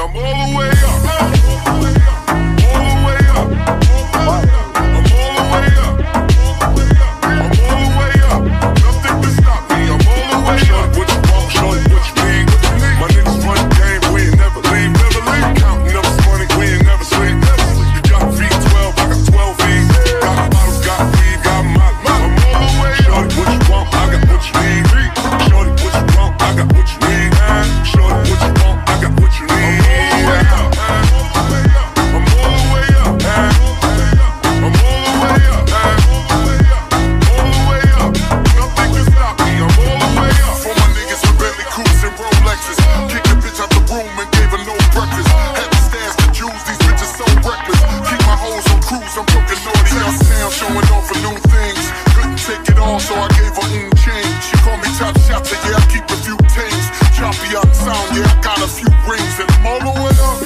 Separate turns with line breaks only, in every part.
I'm all the way up. and Rolexes. Kicked a bitch out the room and gave her no breakfast. Had to stash the use, these bitches so reckless. Keep my hoes on cruise, I'm cooking naughty. I sound showing off for new things. Couldn't take it all, so I gave her in change. She called me top shot, so yeah, I keep a few tanks. Choppy out sound, yeah, I got a few rings. And I'm all the way up.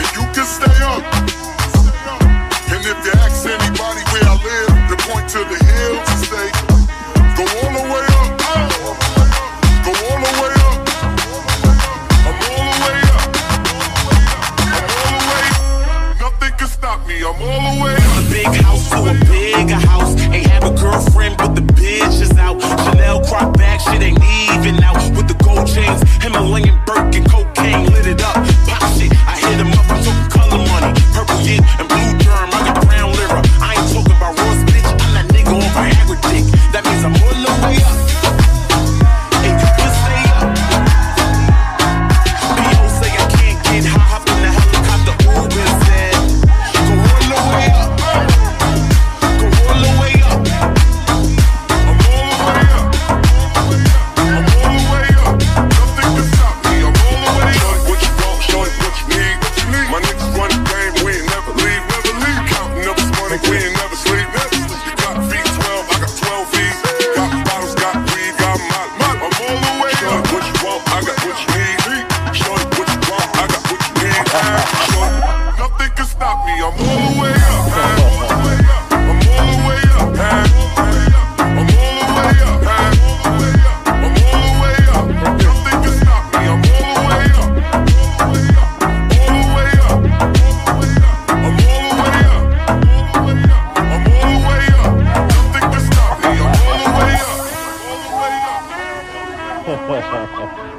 And you can stay up. And if you ask anybody where I live, they point to the hills. I'm all the way. now.